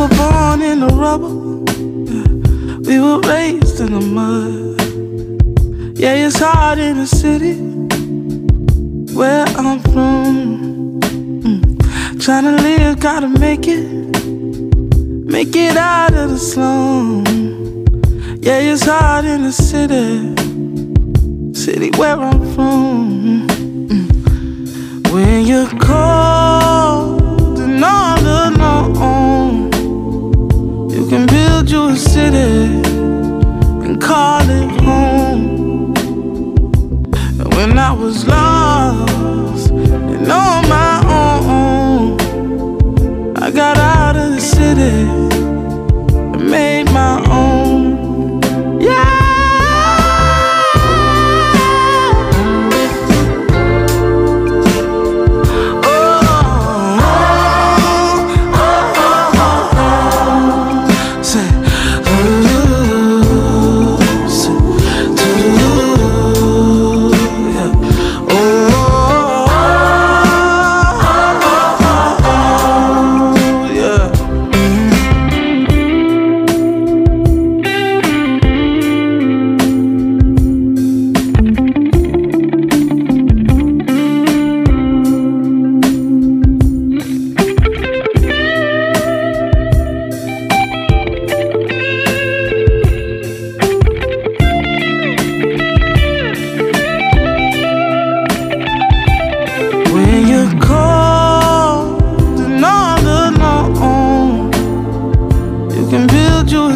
We were born in the rubble, we were raised in the mud. Yeah, it's hard in the city where I'm from. Mm. Trying to live, gotta make it, make it out of the slum. Yeah, it's hard in the city, city where I'm from. Call it home. When I was lost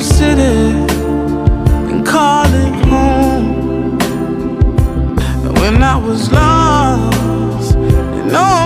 city and call it home. And when I was lost and on